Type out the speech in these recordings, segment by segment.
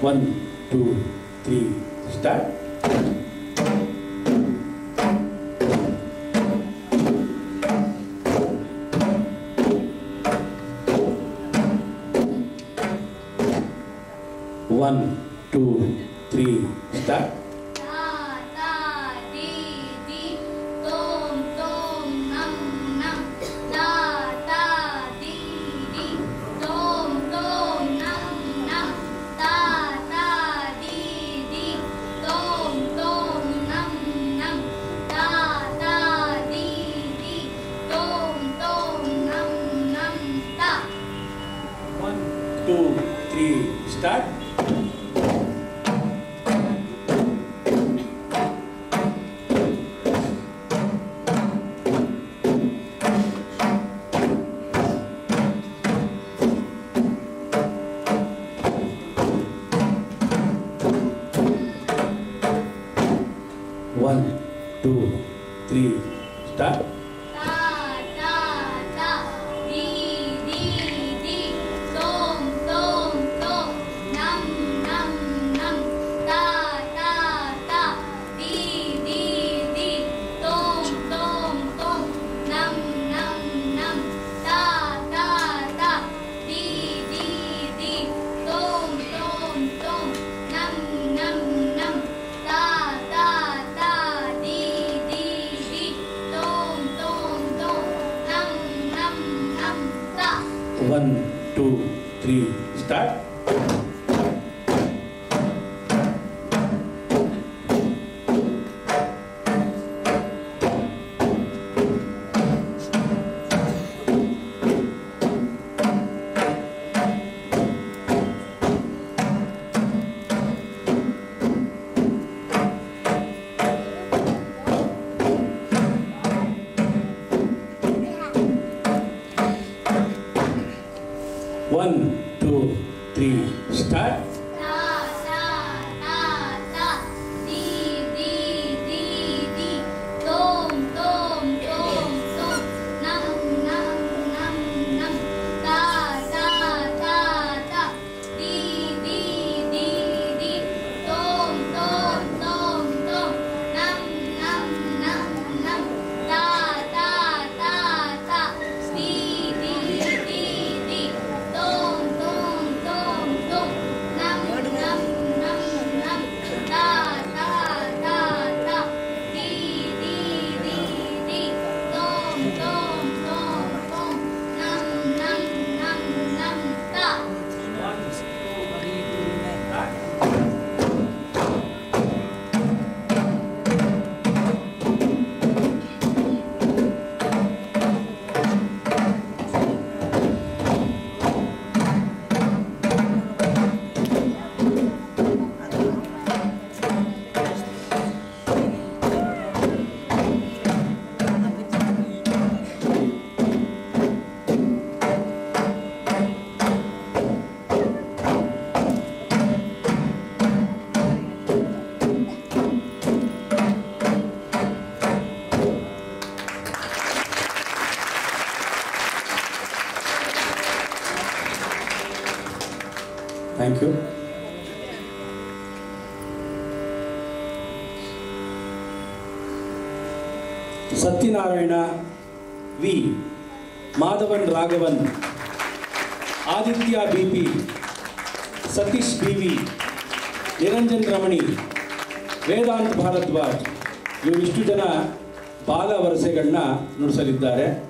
One, two, three, start. Thank you Satyanarayana V. Madhavan Raghavan. Aditya B. P. Satish B. V. Niranjan Ramani. Vedant Bharadwaj. ಇವರಿಷ್ಟು ಜನ ಬಾಲ ವರಸೆಗಳನ್ನ ನುಡಿಸಲಿದ್ದಾರೆ.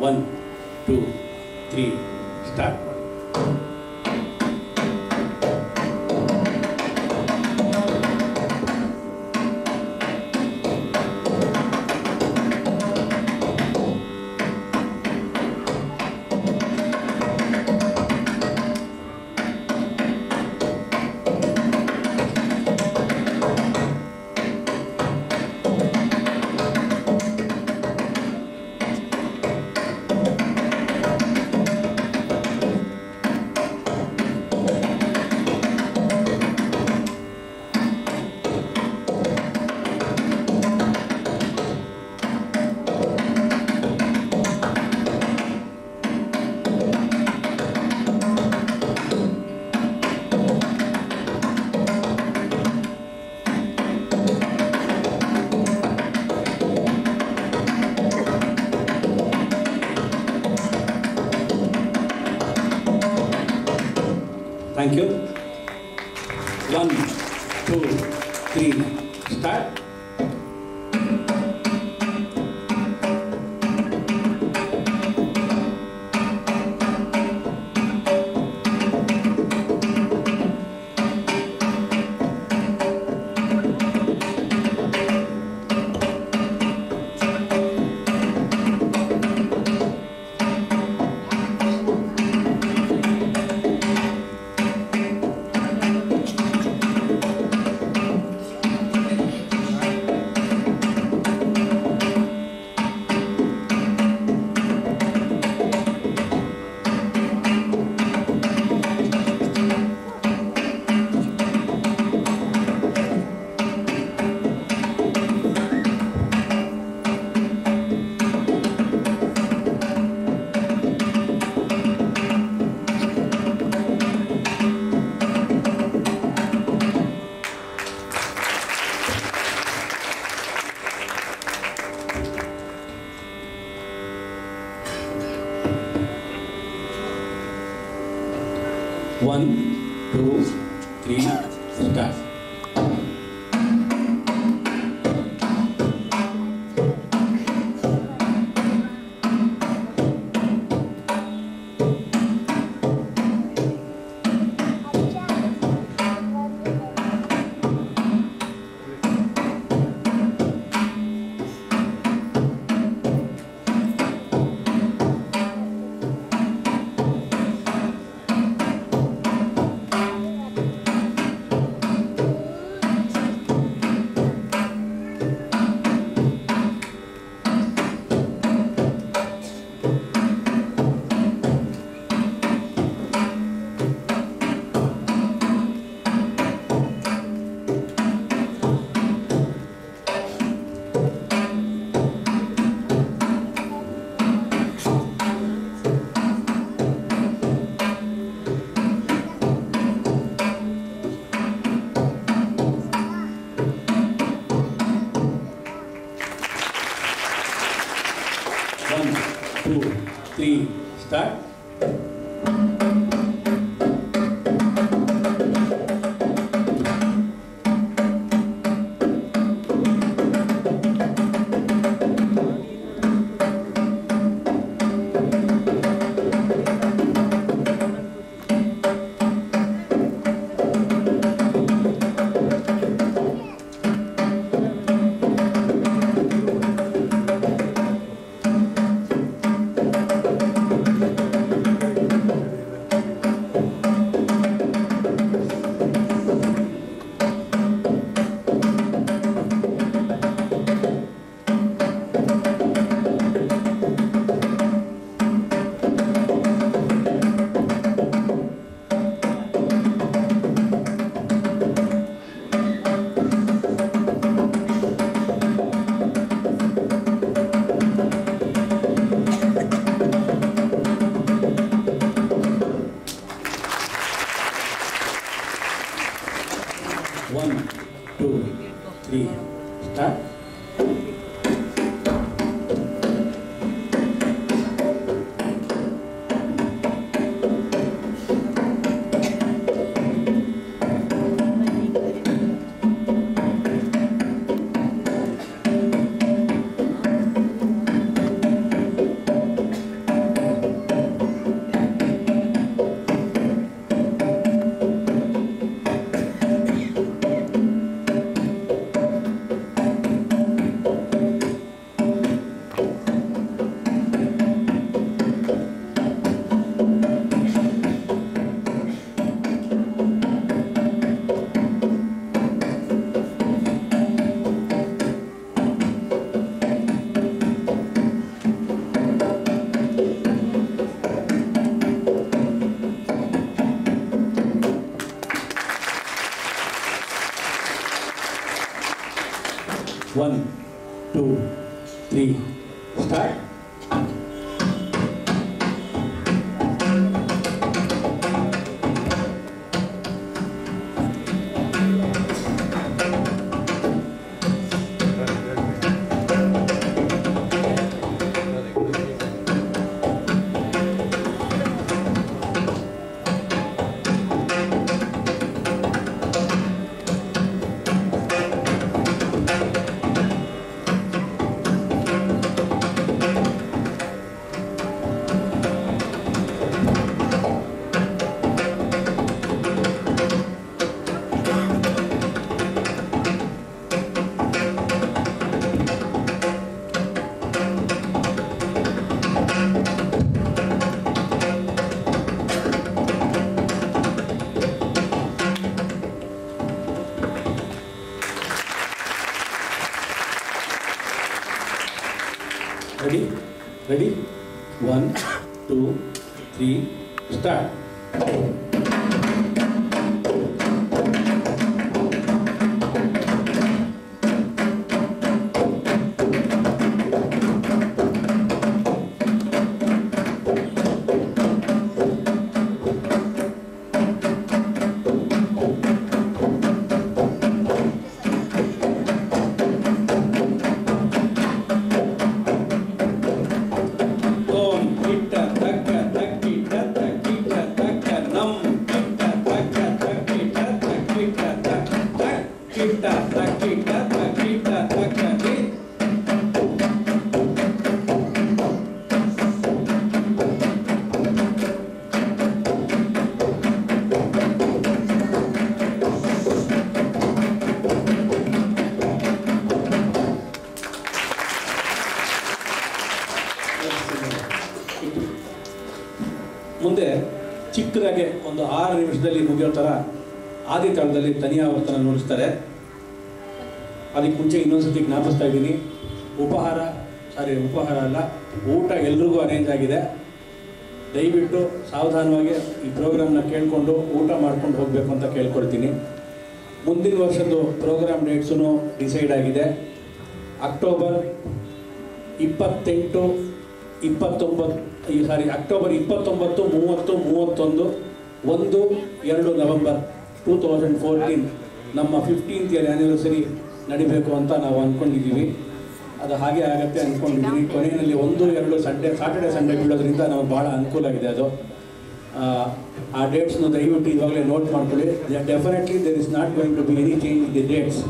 One two three ತಾಳದಲ್ಲಿ ನೋಡಿಸ್ತಾರೆ ನುಡಿಸ್ತಾರೆ. ಅದಕ್ಕೆ ಮುಂಚೆ ಇನ್ನೊಂದ್ಸತಿ ಜ್ಞಾಪಿಸ್ತಾ ಇದ್ದೀನಿ. ಉಪಹಾರ ಸಾರಿ ಉಪಹಾರ ಅಲ್ಲ, ಊಟ ಎಲ್ರಿಗೂ ಅರೇಂಜ್ ಆಗಿದೆ. ದಯವಿಟ್ಟು ಸಾವಧಾನವಾಗಿ ಈ ಪ್ರೋಗ್ರಾಮ್ನ ಕೇಳಿಕೊಂಡು ಊಟ ಮಾಡ್ಕೊಂಡು ಹೋಗಬೇಕು ಅಂತ ಕೇಳ್ಕೊಳ್ತೀನಿ. ಮುಂದಿನ ವರ್ಷದ್ದು ಪ್ರೋಗ್ರಾಮ್ ಡೇಟ್ಸೂ ಡಿಸೈಡ್ ಆಗಿದೆ. ಅಕ್ಟೋಬರ್ ಇಪ್ಪತ್ತೆಂಟು, ಇಪ್ಪತ್ತೊಂಬತ್ತು, ಈ ಸಾರಿ ಅಕ್ಟೋಬರ್ ಇಪ್ಪತ್ತೊಂಬತ್ತು, ಮೂವತ್ತು, ಮೂವತ್ತೊಂದು, ಒಂದು, ಎರಡು ನವೆಂಬರ್ ಟೂ ತೌಸಂಡ್ ಫೋರ್ಟೀನ್ ನಮ್ಮ ಫಿಫ್ಟೀನ್ತ್ ಇಯರ್ ಆ್ಯನಿವರ್ಸರಿ ನಡಿಬೇಕು ಅಂತ ನಾವು ಅಂದ್ಕೊಂಡಿದ್ದೀವಿ ಅದು ಹಾಗೆ ಆಗುತ್ತೆ ಅಂದ್ಕೊಂಡಿದ್ದೀವಿ ಕೊನೆಯಲ್ಲಿ ಒಂದು ಎರಡು ಸಂಡೇ ಸಾಟರ್ಡೆ ಸಂಡೇ ಬೀಳೋದ್ರಿಂದ ನಮಗೆ ಭಾಳ ಅನುಕೂಲ ಆಗಿದೆ ಅದು. ಆ, ಡೇಟ್ಸ್ನ ದಯವಿಟ್ಟು ಇವಾಗಲೇ ನೋಟ್ ಮಾಡ್ಕೊಳ್ಳಿ. Definitely there is not going to be any change in the dates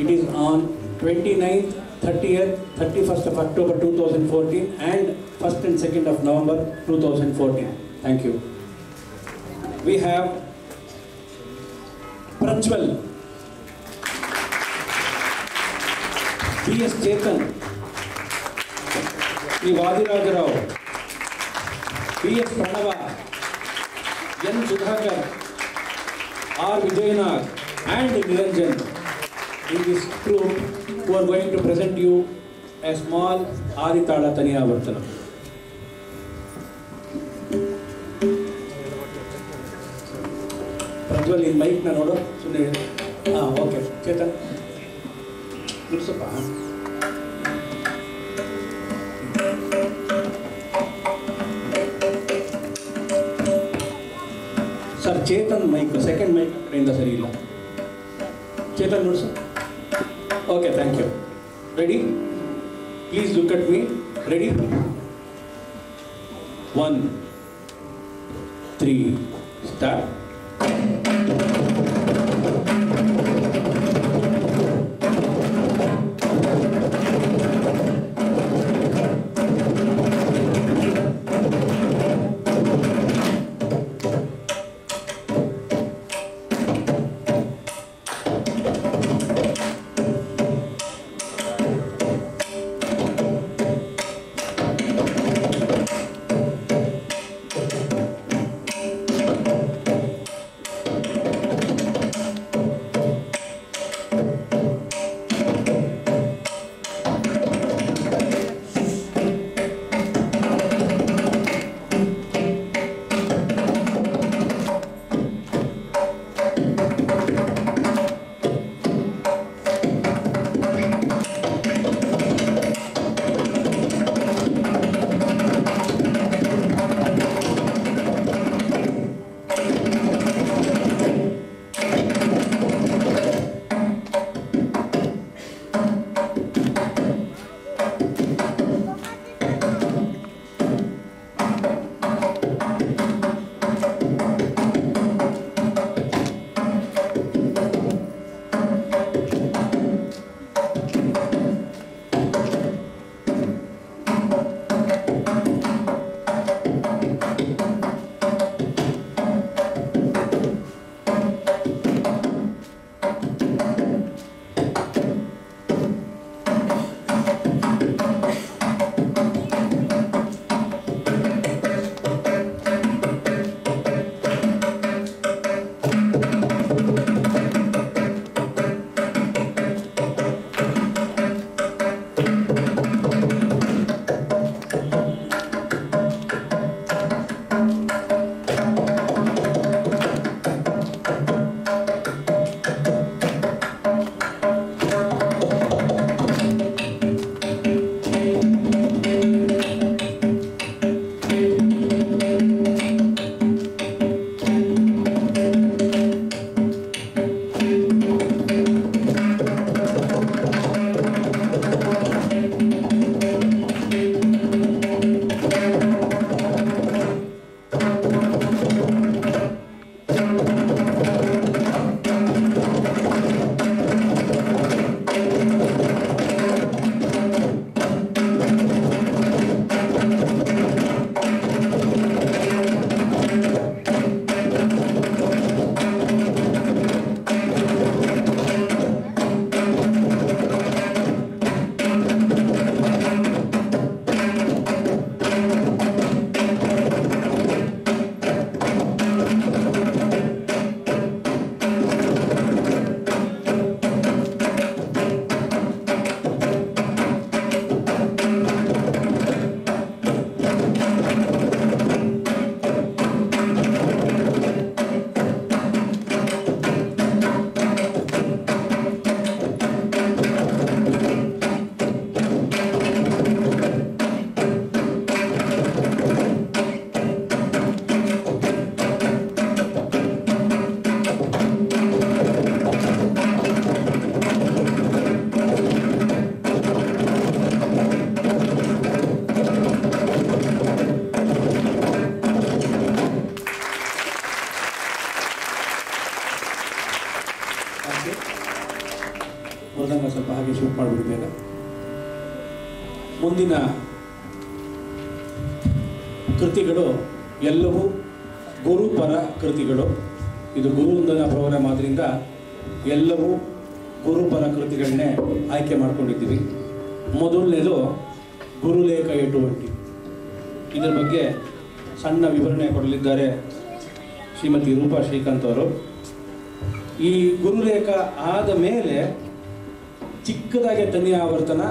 it is on twenty ninth thirtieth thirty first of October two thousand fourteen and first and second of November two thousand fourteen thank you we have Prajwal B S Chetan Shri Vadiraja Rao B S Pranava N Sudhakar R Vijayanath and Niranjan in this group who are going to present you a small Aditala Taniyavartana. Prajwal ಈ ಮೈಕ್ನ ನೋಡು ಸುಮ್ಮನೆ ಹಾಂ okay Chetan ಬಿಡ್ಸಪ್ಪ sir Chetan mic second mic ಕಡೆಯಿಂದ ಸರಿ ಇಲ್ಲ ಚೇತನ್ ನೋಡು sir Okay, thank you. Ready? Please look at me. Ready? One, three, Srikanth ಅವರು ಈ ಗುರುರೇಖ ಆದ ಮೇಲೆ ಚಿಕ್ಕದಾಗಿ ತನಿ ಆವರ್ತನ.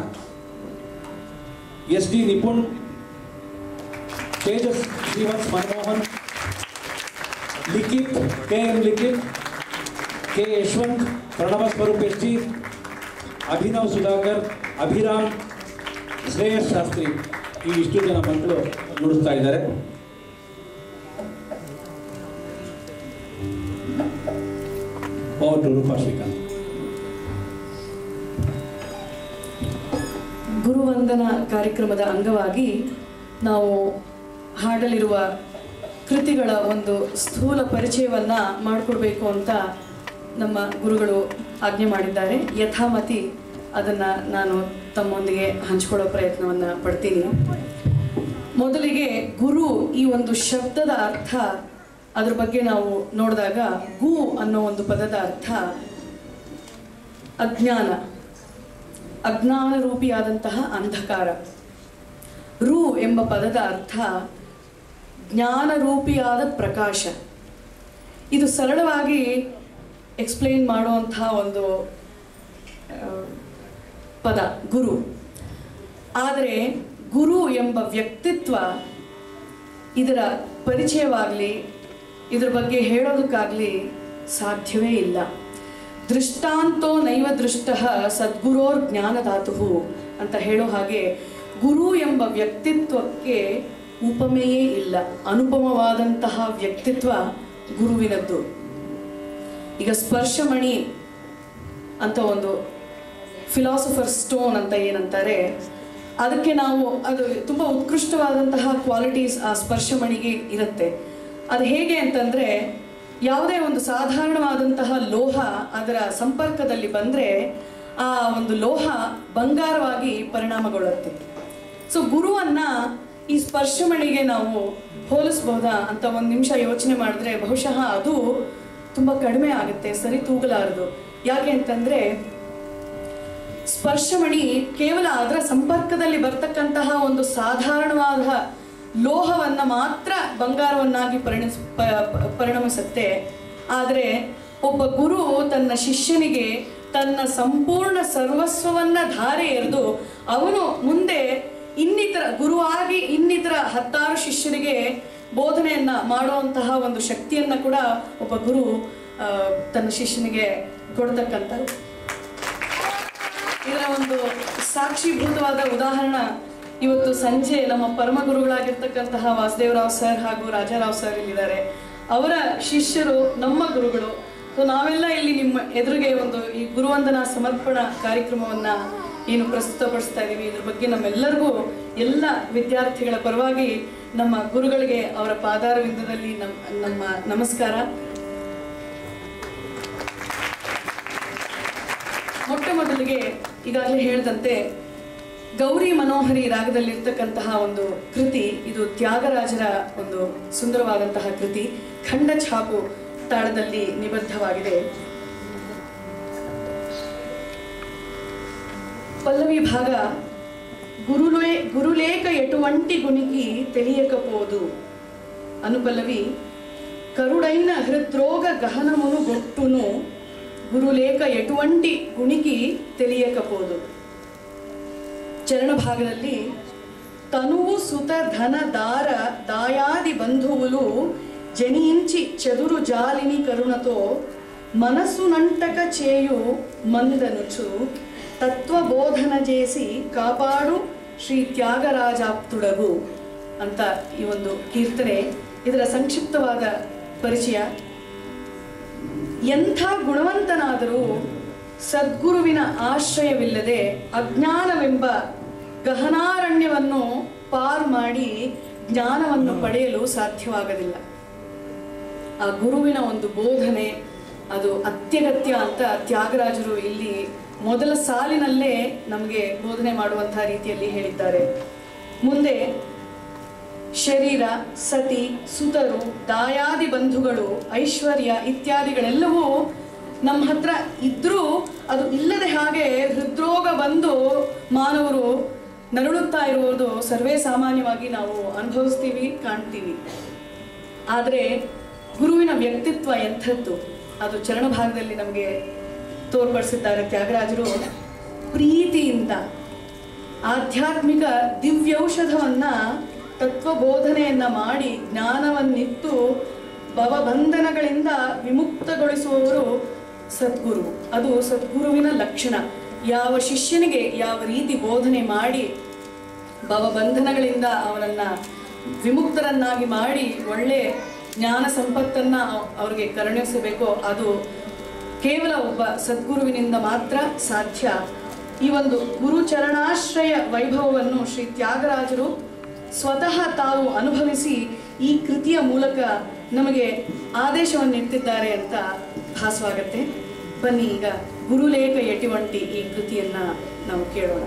S D Nipun, Tejas Srivath Manmohan, Likhith, K M Likhith, K Yashwant, Pranava Swaroop S G Abhinav Sudhakar, Abhiram, Shreyas Shastri. ಈ ಇಷ್ಟು ಜನ ಮಕ್ಕಳು ನುಡಿಸ್ತಾ ಇದ್ದಾರೆ. ರೂಪಾ ಶ್ರೀಕಾಂತ್ ಗುರುವಂದನ ಕಾರ್ಯಕ್ರಮದ ಅಂಗವಾಗಿ ನಾವು ಹಾಡಲಿರುವ ಕೃತಿಗಳ ಒಂದು ಸ್ಥೂಲ ಪರಿಚಯವನ್ನು ಮಾಡಿಕೊಡ್ಬೇಕು ಅಂತ ನಮ್ಮ ಗುರುಗಳು ಆಜ್ಞೆ ಮಾಡಿದ್ದಾರೆ. ಯಥಾಮತಿ ಅದನ್ನು ನಾನು ತಮ್ಮೊಂದಿಗೆ ಹಂಚಿಕೊಳ್ಳೋ ಪ್ರಯತ್ನವನ್ನು ಪಡ್ತೀನಿ. ಮೊದಲಿಗೆ ಗುರು ಈ ಒಂದು ಶಬ್ದದ ಅರ್ಥ ಅದ್ರ ಬಗ್ಗೆ ನಾವು ನೋಡಿದಾಗ ಗು ಅನ್ನೋ ಒಂದು ಪದದ ಅರ್ಥ ಅಜ್ಞಾನ. ಅಜ್ಞಾನ ರೂಪಿಯಾದಂತಹ ಅಂಧಕಾರ. ರು ಎಂಬ ಪದದ ಅರ್ಥ ಜ್ಞಾನ ರೂಪಿಯಾದ ಪ್ರಕಾಶ. ಇದು ಸರಳವಾಗಿ ಎಕ್ಸ್ಪ್ಲೇನ್ ಮಾಡುವಂತಹ ಒಂದು ಪದ, ಗುರು. ಆದರೆ ಗುರು ಎಂಬ ವ್ಯಕ್ತಿತ್ವ ಇದರ ಪರಿಚಯವಾಗಲಿ ಇದ್ರ ಬಗ್ಗೆ ಹೇಳೋದಕ್ಕಾಗಲಿ ಸಾಧ್ಯವೇ ಇಲ್ಲ. ದೃಷ್ಟಾಂತೋ ನೈವ ದೃಷ್ಟ ಸದ್ಗುರೋರ್ ಜ್ಞಾನಧಾತು ಅಂತ ಹೇಳೋ ಹಾಗೆ ಗುರು ಎಂಬ ವ್ಯಕ್ತಿತ್ವಕ್ಕೆ ಉಪಮೆಯೇ ಇಲ್ಲ. ಅನುಪಮವಾದಂತಹ ವ್ಯಕ್ತಿತ್ವ ಗುರುವಿನದ್ದು. ಈಗ ಸ್ಪರ್ಶಮಣಿ ಅಂತ ಒಂದು ಫಿಲಾಸಫರ್ ಸ್ಟೋನ್ ಅಂತ ಏನಂತಾರೆ, ಅದಕ್ಕೆ ನಾವು ಅದು ತುಂಬ ಉತ್ಕೃಷ್ಟವಾದಂತಹ ಕ್ವಾಲಿಟೀಸ್ ಆ ಸ್ಪರ್ಶಮಣಿಗೆ ಇರುತ್ತೆ. ಅದು ಹೇಗೆ ಅಂತಂದ್ರೆ ಯಾವುದೇ ಒಂದು ಸಾಧಾರಣವಾದಂತಹ ಲೋಹ ಅದರ ಸಂಪರ್ಕದಲ್ಲಿ ಬಂದರೆ ಆ ಒಂದು ಲೋಹ ಬಂಗಾರವಾಗಿ ಪರಿಣಾಮಗೊಳ್ಳುತ್ತೆ. ಸೊ ಗುರುವನ್ನ ಈ ಸ್ಪರ್ಶಮಣಿಗೆ ನಾವು ಹೋಲಿಸಬಹುದಾ ಅಂತ ಒಂದು ನಿಮಿಷ ಯೋಚನೆ ಮಾಡಿದ್ರೆ ಬಹುಶಃ ಅದು ತುಂಬ ಕಡಿಮೆ ಆಗುತ್ತೆ, ಸರಿ ತೂಗಲಾರದು. ಯಾಕೆ ಅಂತಂದ್ರೆ ಸ್ಪರ್ಶಮಣಿ ಕೇವಲ ಅದರ ಸಂಪರ್ಕದಲ್ಲಿ ಬರ್ತಕ್ಕಂತಹ ಒಂದು ಸಾಧಾರಣವಾದ ಲೋಹವನ್ನ ಮಾತ್ರ ಬಂಗಾರವನ್ನಾಗಿ ಪರಿಣಿಸ್ ಪರಿಣಮಿಸುತ್ತೆ. ಆದರೆ ಒಬ್ಬ ಗುರು ತನ್ನ ಶಿಷ್ಯನಿಗೆ ತನ್ನ ಸಂಪೂರ್ಣ ಸರ್ವಸ್ವವನ್ನು ಧಾರೆ ಎರೆದು ಅವನು ಮುಂದೆ ಇನ್ನಿತರ, ಗುರುವಾಗಿ ಇನ್ನಿತರ ಹತ್ತಾರು ಶಿಷ್ಯರಿಗೆ ಬೋಧನೆಯನ್ನು ಮಾಡುವಂತಹ ಒಂದು ಶಕ್ತಿಯನ್ನು ಕೂಡ ಒಬ್ಬ ಗುರು ತನ್ನ ಶಿಷ್ಯನಿಗೆ ಕೊಡ್ತಕ್ಕಂಥದ್ದು. ಇದರ ಒಂದು ಸಾಕ್ಷೀಭೂತವಾದ ಉದಾಹರಣೆ ಇವತ್ತು ಸಂಜೆ ನಮ್ಮ ಪರಮ ಗುರುಗಳಾಗಿರ್ತಕ್ಕಂತಹ ವಾಸುದೇವರಾವ್ ಸರ್ ಹಾಗೂ ರಾಜಾರಾವ್ ಸರ್ ಇಲ್ಲಿದ್ದಾರೆ. ಅವರ ಶಿಷ್ಯರು, ನಮ್ಮ ಗುರುಗಳು. ಸೊ ನಾವೆಲ್ಲ ಇಲ್ಲಿ ನಿಮ್ಮ ಎದುರಿಗೆ ಒಂದು ಈ ಗುರುವಂದನಾ ಸಮರ್ಪಣಾ ಕಾರ್ಯಕ್ರಮವನ್ನ ಏನು ಪ್ರಸ್ತುತಪಡಿಸ್ತಾ ಇದ್ದೀವಿ ಇದ್ರ ಬಗ್ಗೆ ನಮ್ಮೆಲ್ಲರಿಗೂ ಎಲ್ಲ ವಿದ್ಯಾರ್ಥಿಗಳ ಪರವಾಗಿ ನಮ್ಮ ಗುರುಗಳಿಗೆ ಅವರ ಪಾದಾರವಿಂದದಲ್ಲಿ ನಮ್ಮ ನಮ್ಮ ನಮಸ್ಕಾರ. ಮೊಟ್ಟ ಮೊದಲಿಗೆ ಈಗಾಗಲೇ ಹೇಳಿದಂತೆ ಗೌರಿ ಮನೋಹರಿ ರಾಗದಲ್ಲಿರ್ತಕ್ಕಂತಹ ಒಂದು ಕೃತಿ, ಇದು ತ್ಯಾಗರಾಜರ ಒಂದು ಸುಂದರವಾದಂತಹ ಕೃತಿ, ಖಂಡ ಛಾಪು ತಾಳದಲ್ಲಿ ನಿಬದ್ಧವಾಗಿದೆ. ಪಲ್ಲವಿ ಭಾಗ, ಗುರುಲೇ ಗುರುಲೇಕ ಎಟುವಂಟಿ ಗುಣಿಗಿ ತಿಳಿಯಕಪೋದು. ಅನುಪಲ್ಲವಿ ಕರುಡೈನ ಹೃದ್ರೋಗ ಗಹನಮುನು ಗೊಟ್ಟುನು ಗುರುಲೇಕ ಎಟುವಂಟಿ ಗುಣಿಗಿ ತಿಳಿಯಕಪೋದು. ಚರಣ ಭಾಗದಲ್ಲಿ ತನುವು ಸುತ ಧನ ದಾರ దాయాది బంధువులు జనించి చెదురు జాలిని కరుణతో మనసు నంటక చేయు మందనుచు తత్వబోధన చేసి కాపాడు ಶ್ರೀ ತ್ಯಾಗರಾಜಾಪ್ತುಡಗು ಅಂತ ಈ ಒಂದು ಕೀರ್ತನೆ ಇದರ ಸಂಕ್ಷಿಪ್ತವಾದ ಪರಿಚಯ ಎಂಥ ಗುಣವಂತನಾದರೂ ಸದ್ಗುರುವಿನ ಆಶ್ರಯವಿಲ್ಲದೆ ಅಜ್ಞಾನವೆಂಬ ಗಹನಾರಣ್ಯವನ್ನು ಪಾರ್ ಮಾಡಿ ಜ್ಞಾನವನ್ನು ಪಡೆಯಲು ಸಾಧ್ಯವಾಗದಿಲ್ಲ. ಆ ಗುರುವಿನ ಒಂದು ಬೋಧನೆ ಅದು ಅತ್ಯಗತ್ಯ ಅಂತ ತ್ಯಾಗರಾಜರು ಇಲ್ಲಿ ಮೊದಲ ಸಾಲಿನಲ್ಲೇ ನಮಗೆ ಬೋಧನೆ ಮಾಡುವಂತಹ ರೀತಿಯಲ್ಲಿ ಹೇಳಿದ್ದಾರೆ. ಮುಂದೆ ಶರೀರ ಸತಿ ಸುತರು ದಾಯಾದಿ ಬಂಧುಗಳು ಐಶ್ವರ್ಯ ಇತ್ಯಾದಿಗಳೆಲ್ಲವೂ ನಮ್ಮ ಹತ್ರ ಇದ್ರೂ ಅದು ಇಲ್ಲದೆ ಹಾಗೆ ಹೃದ್ರೋಗ ಬಂದು ಮಾನವರು ನರಳುತ್ತಾ ಇರುವುದು ಸರ್ವೇ ಸಾಮಾನ್ಯವಾಗಿ ನಾವು ಅನುಭವಿಸ್ತೀವಿ, ಕಾಣ್ತೀವಿ. ಆದರೆ ಗುರುವಿನ ವ್ಯಕ್ತಿತ್ವ ಎಂಥದ್ದು? ಅದು ಚರಣ ಭಾಗದಲ್ಲಿ ನಮಗೆ ತೋರ್ಪಡಿಸಿದ್ದಾರೆ ತ್ಯಾಗರಾಜರು. ಪ್ರೀತಿಯಿಂದ ಆಧ್ಯಾತ್ಮಿಕ ದಿವ್ಯೌಷಧವನ್ನ ತತ್ವಬೋಧನೆಯನ್ನ ಮಾಡಿ ಜ್ಞಾನವನ್ನಿತ್ತು ಭವಬಂಧನಗಳಿಂದ ವಿಮುಕ್ತಗೊಳಿಸುವವರು ಸದ್ಗುರು. ಅದು ಸದ್ಗುರುವಿನ ಲಕ್ಷಣ. ಯಾವ ಶಿಷ್ಯನಿಗೆ ಯಾವ ರೀತಿ ಬೋಧನೆ ಮಾಡಿ ಭವಬಂಧನಗಳಿಂದ ಅವನನ್ನ ವಿಮುಕ್ತರನ್ನಾಗಿ ಮಾಡಿ ಒಳ್ಳೆ ಜ್ಞಾನ ಸಂಪತ್ತನ್ನ ಅವರಿಗೆ ಕರುಣಿಸಬೇಕೋ, ಅದು ಕೇವಲ ಒಬ್ಬ ಸದ್ಗುರುವಿನಿಂದ ಮಾತ್ರ ಸಾಧ್ಯ. ಈ ಒಂದು ಗುರು ಚರಣಾಶ್ರಯ ವೈಭವವನ್ನು ಶ್ರೀ ತ್ಯಾಗರಾಜರು ಸ್ವತಃ ತಾವು ಅನುಭವಿಸಿ ಈ ಕೃತಿಯ ಮೂಲಕ ನಮಗೆ ಆದೇಶವನ್ನು ಇಟ್ಟಿದ್ದಾರೆ ಅಂತ ಭಾಸವಾಗತ್ತೆ ಬನ್ನಿ ಈಗ ಗುರುಲೇಖ ಎಟಿವಂಟಿ ಈ ಕೃತಿಯನ್ನ ನಾವು ಕೇಳೋಣ.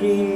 dream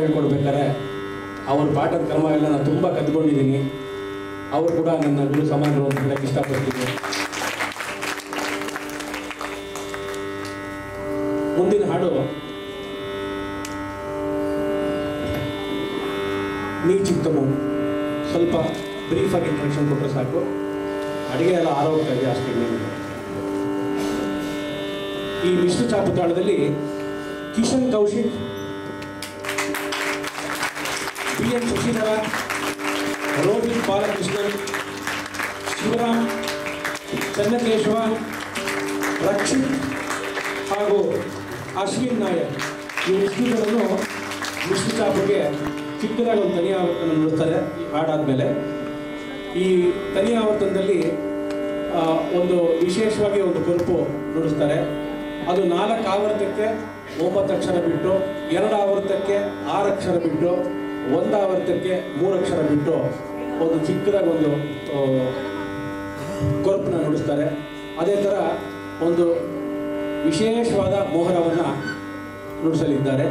ಹೇಳ್ಕೊಡ್ಬೇಕಾದ್ರೆ ಅವ್ರ ಪಾಠದ ಕ್ರಮ ಎಲ್ಲ ನಾನು ತುಂಬ ಕದ್ಕೊಂಡಿದ್ದೀನಿ. ಅವರು ಕೂಡ ನನ್ನ ಗುರು ಸಮಾನರು ಅಂತ ಹೇಳಕ್ಕೆ ಇಷ್ಟಪಡ್ತೀನಿ. ಮುಂದಿನ ಹಾಡು. ನೀ ಚಿಕ್ಕನು ಸ್ವಲ್ಪ ಬ್ರೀಫ್ ಆಗಿ ಇಂಟ್ರಕ್ಷನ್ ಕೊಟ್ಟರೆ ಸಾಕು. ಅಡುಗೆ ಎಲ್ಲ ಆರೋಗ್ಯ ಇನ್ನೇನಿಲ್ಲ. ಈ ಮಿಶ್ರ ಚಾಪುತಾಳದಲ್ಲಿ ಕಿಶನ್ ಕೌಶಿಕ್ ಎನ್ ಶಶಿಧರ ರೋಹಿತ್ ಬಾಲಕೃಷ್ಣನ್ ಶಿವರಾಮ್, ಚನ್ನಕೇಶವ, ರಕ್ಷಿತ್ ಹಾಗೂ ಅಶ್ವಿನ್ ನಾಯಕ್ ಈ ಇಷ್ಟುಗಳನ್ನು ಮಿಶ್ರ ಚಾಪುಗೆ ಚಿಕ್ಕದಾಗಿ ಒಂದು ತನಿ ಆವರ್ತನ ನೋಡ್ತಾರೆ ಈ ಹಾಡಾದ್ಮೇಲೆ. ಈ ತನಿ ಆವರ್ತನದಲ್ಲಿ ಒಂದು ವಿಶೇಷವಾಗಿ ಒಂದು ಕುರುಪು ನುಡಿಸ್ತಾರೆ ಅದು ನಾಲ್ಕು ಆವರ್ತಕ್ಕೆ ಒಂಬತ್ತು ಅಕ್ಷರ ಬಿಟ್ಟು, ಎರಡು ಆವರ್ತಕ್ಕೆ ಆರು ಅಕ್ಷರ ಬಿಟ್ಟು ಒಂದು ಮೂರಕ್ಷರ ಬಿಟ್ಟು ಒಂದು ಚಿಕ್ಕದಾಗಿ ಒಂದು ಕೊರಪನ್ನ ನುಡಿಸ್ತಾರೆ. ಅದೇ ಥರ ಒಂದು ವಿಶೇಷವಾದ ಮೋಹರವನ್ನು ನುಡಿಸಲಿದ್ದಾರೆ.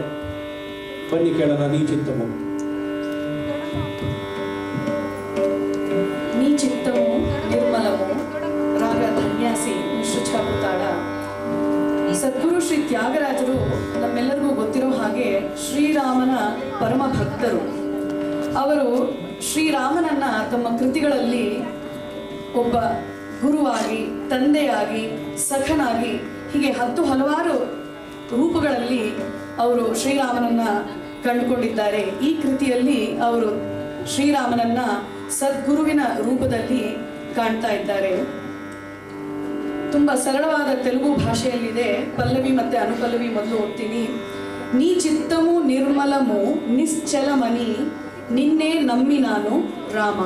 ಬನ್ನಿ ಕೇಳೋಣ ನೀ ಸದ್ಗುರು ಶ್ರೀ ತ್ಯಾಗರಾಜರು ನಮ್ಮೆಲ್ಲರಿಗೂ ಗೊತ್ತಿರೋ ಹಾಗೆ ಶ್ರೀರಾಮನ ಪರಮ ಭಕ್ತರು ಅವರು ಶ್ರೀರಾಮನನ್ನ ತಮ್ಮ ಕೃತಿಗಳಲ್ಲಿ ಒಬ್ಬ ಗುರುವಾಗಿ, ತಂದೆಯಾಗಿ, ಸಖನಾಗಿ, ಹೀಗೆ ಹತ್ತು ಹಲವಾರು ರೂಪಗಳಲ್ಲಿ ಅವರು ಶ್ರೀರಾಮನನ್ನ ಕಂಡುಕೊಂಡಿದ್ದಾರೆ. ಈ ಕೃತಿಯಲ್ಲಿ ಅವರು ಶ್ರೀರಾಮನನ್ನ ಸದ್ಗುರುವಿನ ರೂಪದಲ್ಲಿ ಕಾಣ್ತಾ ಇದ್ದಾರೆ. ತುಂಬಾ ಸರಳವಾದ ತೆಲುಗು ಭಾಷೆಯಲ್ಲಿದೆ. ಪಲ್ಲವಿ ಮತ್ತೆ ಅನುಪಲ್ಲವಿ ಮೊದಲು ಓದ್ತೀನಿ. ನೀ ಚಿತ್ತಮು ನಿರ್ಮಲಮು ನಿಶ್ಚಲಮನಿ, ನಿನ್ನೆ ನಮ್ಮಿ ನಾನು ರಾಮ.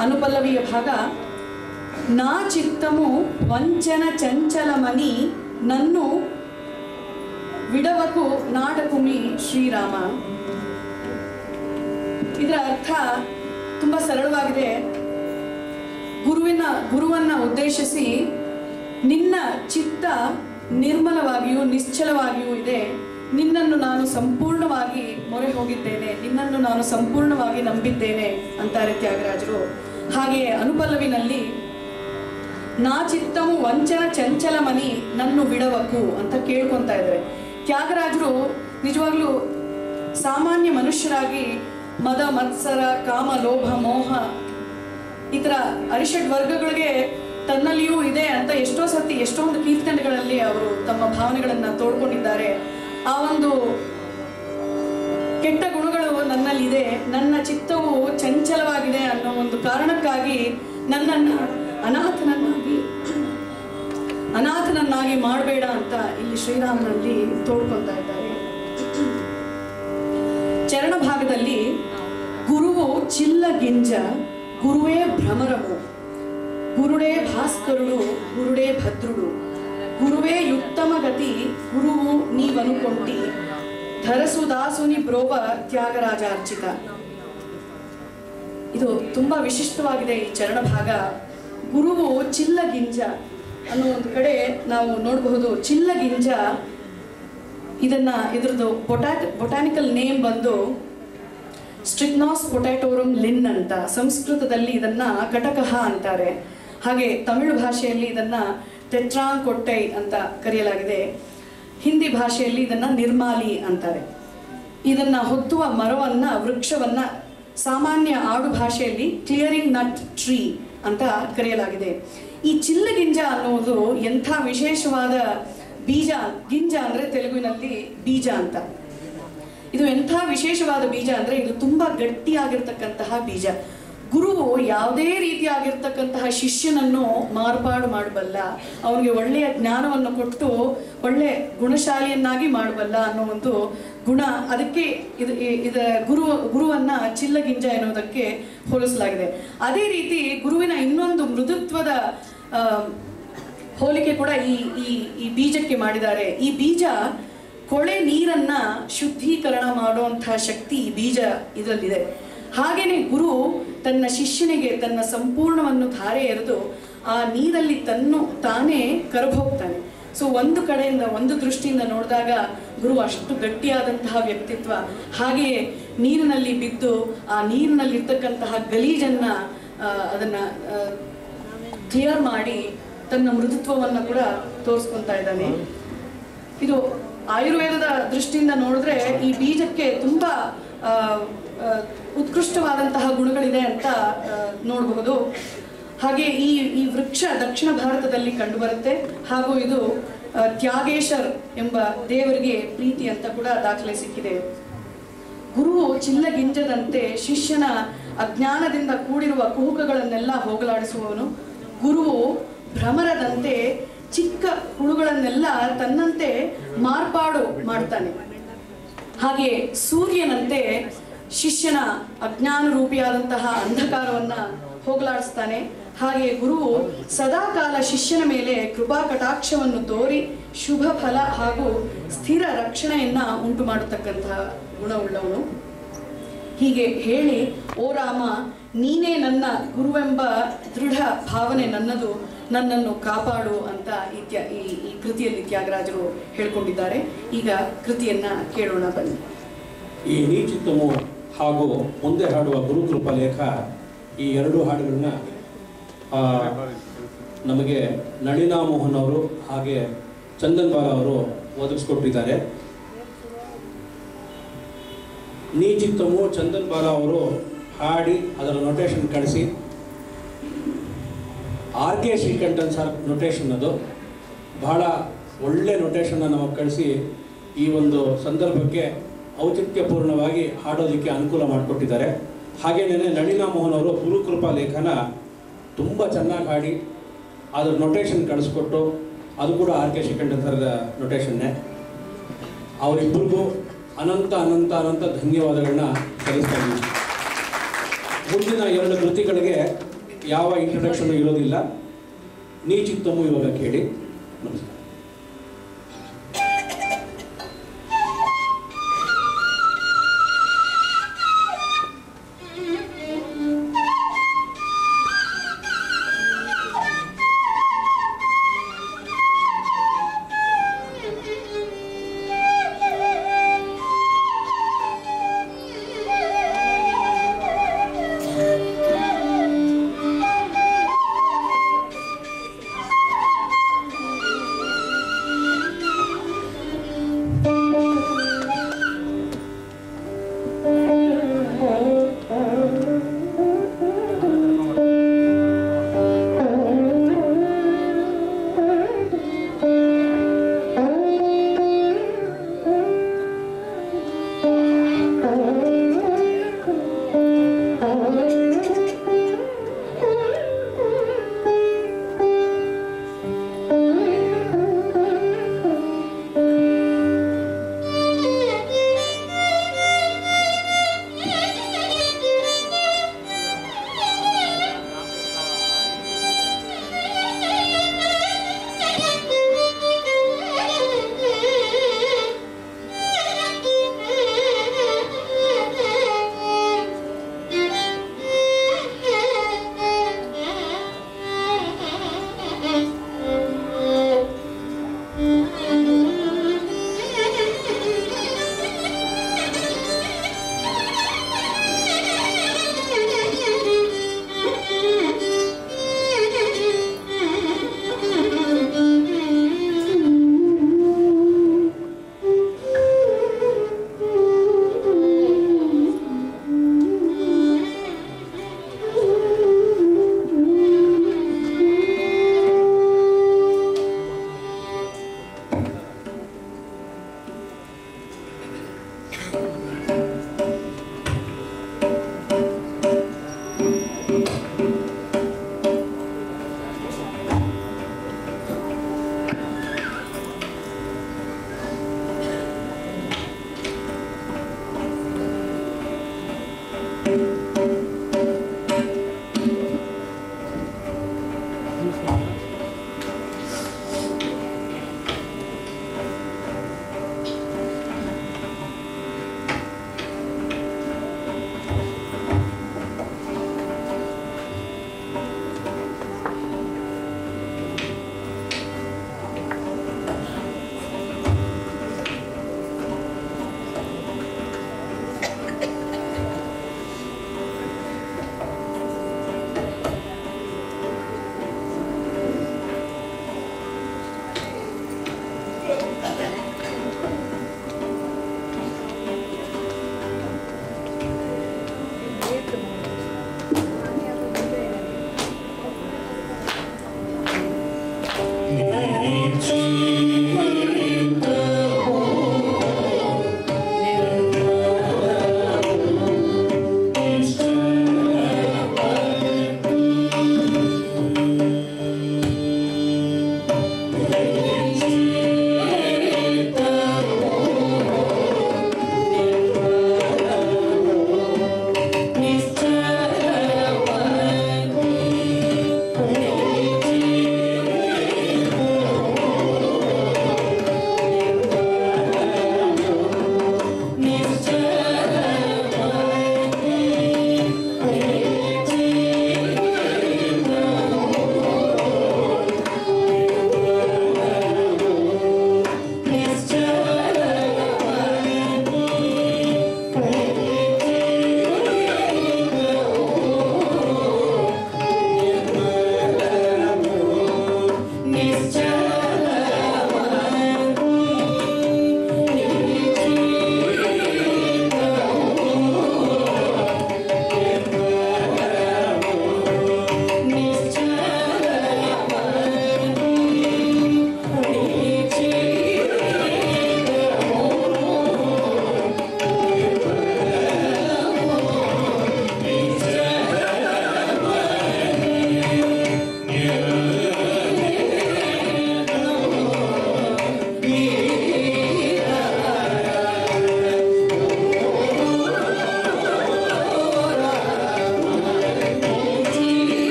ಅನುಪಲ್ಲವಿಯ ಭಾಗ, ನಾ ಚಿತ್ತಮು ವಂಚನ ಚಂಚಲಮನಿ, ನನ್ನು ವಿಡವಕು ನಾಟಕುಮಿ ಶ್ರೀರಾಮ. ಇದರ ಅರ್ಥ ತುಂಬಾ ಸರಳವಾಗಿದೆ. ಗುರುವಿನ, ಗುರುವನ್ನ ಉದ್ದೇಶಿಸಿ ನಿನ್ನ ಚಿತ್ತ ನಿರ್ಮಲವಾಗಿಯೂ ನಿಶ್ಚಲವಾಗಿಯೂ ಇದೆ. ನಿನ್ನನ್ನು ನಾನು ಸಂಪೂರ್ಣವಾಗಿ ಮೊರೆ ಹೋಗಿದ್ದೇನೆ ನಿನ್ನನ್ನು ನಾನು ಸಂಪೂರ್ಣವಾಗಿ ನಂಬಿದ್ದೇನೆ ಅಂತಾರೆ ತ್ಯಾಗರಾಜರು ಹಾಗೆಯೇ ಅನುಪಲ್ಲವಿನಲ್ಲಿ, ನಾ ಚಿತ್ತವು ವಂಚನ ಚಂಚಲ ಮನಿ ನನ್ನು ಬಿಡವಕು ಅಂತ ಕೇಳ್ಕೊಂತಾ ಇದ್ದಾರೆ. ತ್ಯಾಗರಾಜರು ನಿಜವಾಗ್ಲೂ ಸಾಮಾನ್ಯ ಮನುಷ್ಯರಾಗಿ ಮದ, ಮತ್ಸರ, ಕಾಮ, ಲೋಭ, ಮೋಹ ಈ ತರ ಅರಿಷಡ್ ವರ್ಗಗಳಿಗೆ ತನ್ನಲ್ಲಿಯೂ ಇದೆ ಅಂತ ಎಷ್ಟೋ ಸತಿ ಎಷ್ಟೊಂದು ಕೀರ್ತನೆಗಳಲ್ಲಿ ಅವರು ತಮ್ಮ ಭಾವನೆಗಳನ್ನ ತೋಡ್ಕೊಂಡಿದ್ದಾರೆ. ಆ ಒಂದು ಕೆಟ್ಟ ಗುಣಗಳು ನನ್ನಲ್ಲಿದೆ, ನನ್ನ ಚಿತ್ತವು ಚಂಚಲವಾಗಿದೆ ಅನ್ನೋ ಒಂದು ಕಾರಣಕ್ಕಾಗಿ ನನ್ನನ್ನ ಅನಾಥನನ್ನಾಗಿ ಅನಾಥನನ್ನಾಗಿ ಮಾಡಬೇಡ ಅಂತ ಇಲ್ಲಿ ಶ್ರೀರಾಮನಲ್ಲಿ ತೋಡ್ಕೊತಾ ಇದ್ದಾರೆ. ಚರಣ ಭಾಗದಲ್ಲಿ ಗುರುವು ಚಿಲ್ಲ ಗಿಂಜ ಗುರುವೇ ಭ್ರಮರವು, ಗುರುಡೇ ಭಾಸ್ಕರುಡು ಗುರುಡೇ ಭದ್ರುಡು ಗುರುವೇ ಯುತ್ತಮ ಗತಿ, ಗುರುವು ನೀವನುಕೊಂಟಿ ಧರಸು ದಾಸುನಿ ಬ್ರೋವ ತ್ಯಾಗರಾಜಾರ್ಚಿತ ಇದು ತುಂಬಾ ವಿಶಿಷ್ಟವಾಗಿದೆ ಈ ಚರಣ ಭಾಗ. ಗುರುವು ಚಿಲ್ಲಗಿಂಜ ಅನ್ನೋ ಒಂದು ಕಡೆ ನಾವು ನೋಡಬಹುದು. ಚಿಲ್ಲಗಿಂಜ ಇದನ್ನ ಇದ್ರದ್ದು ಬೊಟಾ ಬೊಟಾನಿಕಲ್ ನೇಮ್ ಬಂದು ಸ್ಟ್ರಿಕ್ನಾಸ್ ಪೊಟ್ಯಾಟೋರಮ್ ಲಿನ್ ಅಂತ ಸಂಸ್ಕೃತದಲ್ಲಿ ಇದನ್ನ ಕಟಕಹ ಅಂತಾರೆ. ಹಾಗೆ ತಮಿಳು ಭಾಷೆಯಲ್ಲಿ ಇದನ್ನ ಟೆಟ್ರಾನ್ ಕೊಟ್ಟೈ ಅಂತ ಕರೆಯಲಾಗಿದೆ. ಹಿಂದಿ ಭಾಷೆಯಲ್ಲಿ ಇದನ್ನ ನಿರ್ಮಾಲಿ ಅಂತಾರೆ. ಇದನ್ನ ಹೊತ್ತುವ ಮರವನ್ನ, ವೃಕ್ಷವನ್ನ ಸಾಮಾನ್ಯ ಆಡು ಭಾಷೆಯಲ್ಲಿ ಕ್ಲಿಯರಿಂಗ್ ನಟ್ ಟ್ರೀ ಅಂತ ಕರೆಯಲಾಗಿದೆ. ಈ ಚಿಲ್ಲಗಿಂಜ ಅನ್ನುವುದು ಎಂಥ ವಿಶೇಷವಾದ ಬೀಜ, ಗಿಂಜ ಅಂದ್ರೆ ತೆಲುಗಿನಲ್ಲಿ ಬೀಜ ಅಂತ. ಇದು ಎಂಥ ವಿಶೇಷವಾದ ಬೀಜ ಅಂದ್ರೆ ಇದು ತುಂಬಾ ಗಟ್ಟಿಯಾಗಿರ್ತಕ್ಕಂತಹ ಬೀಜ. ಗುರುವು ಯಾವುದೇ ರೀತಿಯಾಗಿರ್ತಕ್ಕಂತಹ ಶಿಷ್ಯನನ್ನು ಮಾರ್ಪಾಡು ಮಾಡಬಲ್ಲ ಅವನಿಗೆ ಒಳ್ಳೆಯ ಜ್ಞಾನವನ್ನು ಕೊಟ್ಟು ಒಳ್ಳೆ ಗುಣಶಾಲಿಯನ್ನಾಗಿ ಮಾಡಬಲ್ಲ ಅನ್ನೋ ಒಂದು ಗುಣ ಅದಕ್ಕೆ ಇದು ಇದ ಗುರು, ಗುರುವನ್ನ ಚಿಲ್ಲಗಿಂಜ ಎನ್ನುವುದಕ್ಕೆ ಹೋಲಿಸಲಾಗಿದೆ. ಅದೇ ರೀತಿ ಗುರುವಿನ ಇನ್ನೊಂದು ಮೃದುತ್ವದ ಹೋಲಿಕೆ ಕೂಡ ಈ ಈ ಬೀಜಕ್ಕೆ ಮಾಡಿದ್ದಾರೆ. ಈ ಬೀಜ ಕೊಳೆ ನೀರನ್ನ ಶುದ್ಧೀಕರಣ ಮಾಡುವಂತಹ ಶಕ್ತಿ ಬೀಜ ಇದರಲ್ಲಿದೆ. ಹಾಗೇನೆ ಗುರು ತನ್ನ ಶಿಷ್ಯನಿಗೆ ತನ್ನ ಸಂಪೂರ್ಣವನ್ನು ಧಾರೆ ಎರೆದು ಆ ನೀರಲ್ಲಿ ತನ್ನು ತಾನೇ ಕರಗೋಗ್ತಾನೆ ಸೊ ಒಂದು ಕಡೆಯಿಂದ ಒಂದು ದೃಷ್ಟಿಯಿಂದ ನೋಡಿದಾಗ ಗುರು ಅಷ್ಟು ಗಟ್ಟಿಯಾದಂತಹ ವ್ಯಕ್ತಿತ್ವ. ಹಾಗೆಯೇ ನೀರಿನಲ್ಲಿ ಬಿದ್ದು ಆ ನೀರಿನಲ್ಲಿರ್ತಕ್ಕಂತಹ ಗಲೀಜನ್ನ ಆ, ಅದನ್ನ ಕ್ಲಿಯರ್ ಮಾಡಿ ತನ್ನ ಮೃದುತ್ವವನ್ನು ಕೂಡ ತೋರಿಸ್ಕೊತಾ ಇದ್ದಾನೆ. ಇದು ಆಯುರ್ವೇದದ ದೃಷ್ಟಿಯಿಂದ ನೋಡಿದ್ರೆ ಈ ಬೀಜಕ್ಕೆ ತುಂಬಾ ಉತ್ಕೃಷ್ಟವಾದಂತಹ ಗುಣಗಳಿದೆ ಅಂತ ನೋಡಬಹುದು. ಹಾಗೆ ಈ ಈ ವೃಕ್ಷ ದಕ್ಷಿಣ ಭಾರತದಲ್ಲಿ ಕಂಡುಬರುತ್ತೆ. ಹಾಗೂ ಇದು ತ್ಯಾಗೇಶರ್ ಎಂಬ ದೇವರಿಗೆ ಪ್ರೀತಿ ಅಂತ ಕೂಡ ದಾಖಲೆ ಸಿಕ್ಕಿದೆ. ಗುರು ಚಿಲ್ಲ ಗಿಂಜದಂತೆ ಶಿಷ್ಯನ ಅಜ್ಞಾನದಿಂದ ಕೂಡಿರುವ ಕುಹುಕಗಳನ್ನೆಲ್ಲ ಹೋಗಲಾಡಿಸುವವನು. ಗುರುವು ಭ್ರಮರದಂತೆ ಚಿಕ್ಕ ಹುಳುಗಳನ್ನೆಲ್ಲ ತನ್ನಂತೆ ಮಾರ್ಪಾಡು ಮಾಡ್ತಾನೆ. ಹಾಗೆ ಸೂರ್ಯನಂತೆ ಶಿಷ್ಯನ ಅಜ್ಞಾನ ರೂಪಿಯಾದಂತಹ ಅಂಧಕಾರವನ್ನ ಹೋಗಲಾಡಿಸ್ತಾನೆ. ಹಾಗೆ ಗುರುವು ಸದಾಕಾಲ ಶಿಷ್ಯನ ಮೇಲೆ ಕೃಪಾ ಕಟಾಕ್ಷವನ್ನು ತೋರಿ ಶುಭ ಫಲ ಹಾಗೂ ಸ್ಥಿರ ರಕ್ಷಣೆಯನ್ನ ಉಂಟು ಮಾಡತಕ್ಕಂತಹ ಗುಣವುಳ್ಳವನು. ಹೀಗೆ ಹೇಳಿ, ಓ ರಾಮ, ನೀನೇ ನನ್ನ ಗುರುವೆಂಬ ದೃಢ ಭಾವನೆ ನನ್ನದು. ನನ್ನನ್ನು ಕಾಪಾಡು ಅಂತ ಈ ಈ ಈ ಕೃತಿಯಲ್ಲಿ ತ್ಯಾಗರಾಜರು ಹೇಳ್ಕೊಂಡಿದ್ದಾರೆ. ಈಗ ಕೃತಿಯನ್ನ ಕೇಳೋಣ ಬನ್ನಿ. ಈ ನೀಚಿತ್ತಮು ಹಾಗೂ ಮುಂದೆ ಹಾಡುವ ಗುರುಕೃಪ ಲೇಖ ಈ ಎರಡು ಹಾಡುಗಳನ್ನ ನಮಗೆ ನಳಿನಾ ಮೋಹನ್ ಅವರು ಹಾಗೆ ಚಂದನ್ ಬಾಲ ಅವರು ಒದಗಿಸ್ಕೊಟ್ಟಿದ್ದಾರೆ. ನೀಚಿತ್ತಮು ಚಂದನ್ ಬಾಲ ಅವರು ಹಾಡಿ ಅದರ ನೊಟೇಷನ್ ಕಳಿಸಿ R K Srikanthan sir notation ಅದು. ಬಹಳ ಒಳ್ಳೆ ನೊಟೇಷನ್ನ ನಮಗೆ ಕಳಿಸಿ ಈ ಒಂದು ಸಂದರ್ಭಕ್ಕೆ ಔಚಿತ್ಯಪೂರ್ಣವಾಗಿ ಹಾಡೋದಕ್ಕೆ ಅನುಕೂಲ ಮಾಡಿಕೊಟ್ಟಿದ್ದಾರೆ. ಹಾಗೇನೇ ನಳಿನಾ ಮೋಹನ್ ಅವರು ಗುರುಕೃಪಾ ಲೇಖನ ತುಂಬ ಚೆನ್ನಾಗಿ ಹಾಡಿ, ಅದ್ರ ನೊಟೇಷನ್ ಕಳಿಸ್ಕೊಟ್ಟು, ಅದು ಕೂಡ ಆರ್ ಕೆ ಶ್ರೀಕಂಠನ್ ಸರದ ನೊಟೇಷನ್ನೇ ಅವರಿಬ್ಬರಿಗೂ ಅನಂತ ಅನಂತ ಅನಂತ ಧನ್ಯವಾದಗಳನ್ನ ಸಲ್ಲಿಸ್ತಾ ಇದ್ದೀವಿ ಮುಂದಿನ ಎರಡು ಕೃತಿಗಳಿಗೆ ಯಾವ ಇಂಟ್ರಡಕ್ಷನ್ ಇರೋದಿಲ್ಲ. ನೀಚಿತ್ತಮು ಇವಾಗ ಕೇಳಿ. ನಮಸ್ಕಾರ.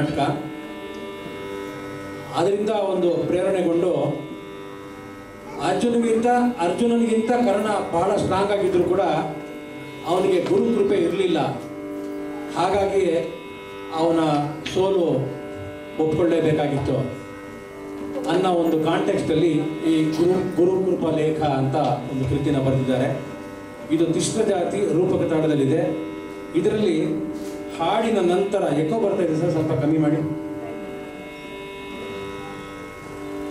ನಾಟಕ. ಅದರಿಂದ ಒಂದು ಪ್ರೇರಣೆಗೊಂಡು ಅರ್ಜುನಿಗಿಂತ ಅರ್ಜುನನಿಗಿಂತ ಕರ್ಣ ಬಹಳ ಸ್ಟ್ರಾಂಗ್ ಆಗಿದ್ರು ನಂತರ ಎಕೋ ಬರ್ತಾ ಇದೆ ಸರ್, ಸ್ವಲ್ಪ ಕಮ್ಮಿ ಮಾಡಿ.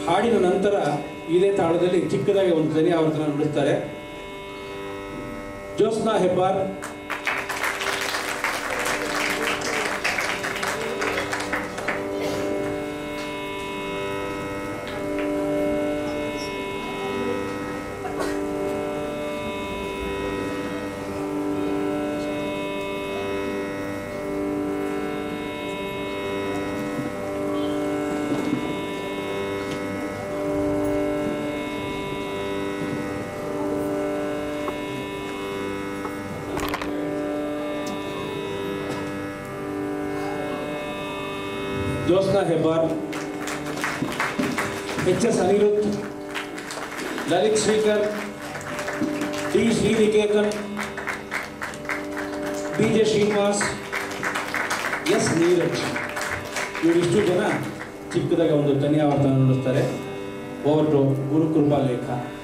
ಹಾಡಿನ ನಂತರ ಇದೇ ತಾಳದಲ್ಲಿ ಚಿಕ್ಕದಾಗಿ ಒಂದು ಧ್ವನಿ ಆವರ್ತನ ನುಡಿಸ್ತಾರೆ. Jyotsna Hebbar Jyotsna Hebbar H S Aniruddh Lalith Shrikar D Shriniketan B J Srinivas S Neeraj ಇವರಿಷ್ಟು ಜನ ಚಿಕ್ಕದಾಗಿ ಒಂದು ತನಿಯಾವರ್ತನ ನುಡಿಸ್ತಾರೆ ಓವರ್ ಟು ಗುರುಕೃಪಾ ಲೇಖ ಿ